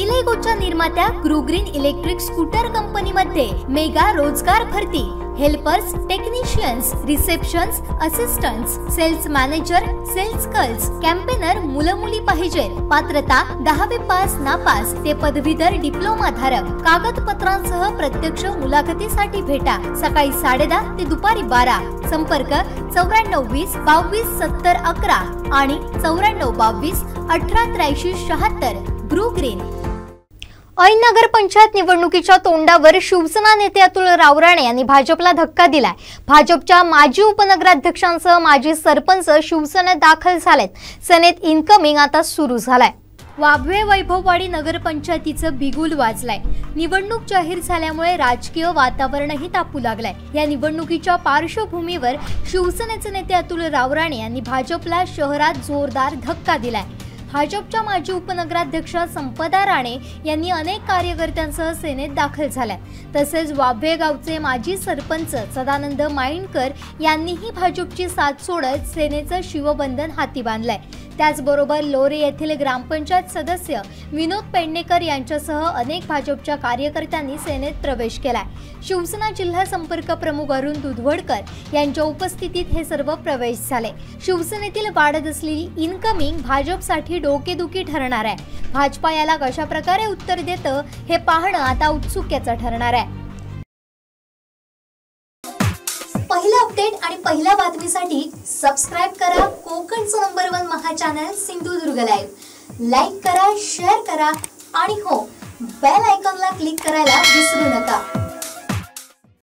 इलेगोच्या निर्मात्या ग्रुग्रीन electric scooter कंपनीमध्ये मेगा रोजगार भरती. Helpers technicians receptions assistants sales manager sales girls campaigner मुलं मुली पाहिजे. पात्रता दहावी पास नापास ते पदवीधर डिप्लोमा धारक कागदपत्रांसह प्रत्यक्ष मुलाखतीसाठी भेटा. सकाळी साडेदहा ते दुपारी बारा. संपर्क चौऱ्याण्णव वीस बावीस सत्तर अकरा आणि चौऱ्याण्णव बावीस अठरा त्र्याऐंशी शहात्तर. ब्रू ग्रीन ऐन नगर पंचायत निवडणुकीच्या तोंडावर शिवसेना नेते अतुल रावराणे यांनी भाजपला धक्का दिलाय. भाजपच्या माजी उपनगराध्यक्षांसह माजी सरपंच शिवसेनेत दाखल झालेत. सेनेत इन्कमिंग आता सुरू झालाय. वाभवे वैभववाडी नगरपंचायतीचं बिगुल वाजलाय. निवडणूक जाहीर झाल्यामुळे राजकीय वातावरणही तापू लागलाय. या निवडणुकीच्या पार्श्वभूमीवर शिवसेनेचे नेते अतुल रावराणे यांनी भाजपला शहरात जोरदार धक्का दिलाय. भाजपच्या माजी उपनगराध्यक्ष संपदा राणे यांनी अनेक कार्यकर्त्यांसह सेनेत दाखल झाल्या तसेच वाभे गावचे माजी सरपंच सदानंद माइंडकर यांनीही भाजपची साथ सोडत सेनेचं शिवबंधन हाती बांधलंय. त्याचबरोबर लोरे येथील ग्रामपंचायत सदस्य विनोद पेडणेकर यांच्यासह अनेक भाजपच्या कार्यकर्त्यांनी सेनेत प्रवेश केलाय. शिवसेना जिल्हा संपर्क प्रमुख अरुण दुधवडकर यांच्या उपस्थितीत हे सर्व प्रवेश झाले. शिवसेनेतील वाढत असलेली इन्कमिंग भाजपसाठी डोकेदुखी ठरणार आहे. भाजपा याला कशा प्रकारे उत्तर देतं हे पाहणं आता उत्सुक्याचं ठरणार आहे. पहिला अपडेट आणि पहिल्या बातमीसाठी सबस्क्राईब करा कोकणचं नंबर वन महा चॅनल सिंधुदुर्ग लाईव्ह लाईक करा शेअर करा आणि हो बेल आयकॉनला क्लिक करायला विसरू नका.